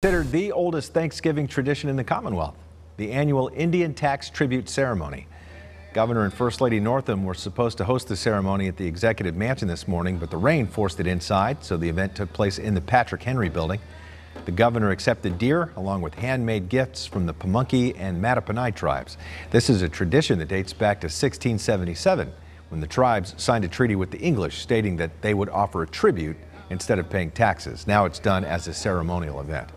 Considered the oldest Thanksgiving tradition in the Commonwealth, the annual Indian Tax Tribute Ceremony. Governor and First Lady Northam were supposed to host the ceremony at the Executive Mansion this morning, but the rain forced it inside, so the event took place in the Patrick Henry building. The governor accepted deer along with handmade gifts from the Pamunkey and Mattaponi tribes. This is a tradition that dates back to 1677 when the tribes signed a treaty with the English stating that they would offer a tribute instead of paying taxes. Now it's done as a ceremonial event.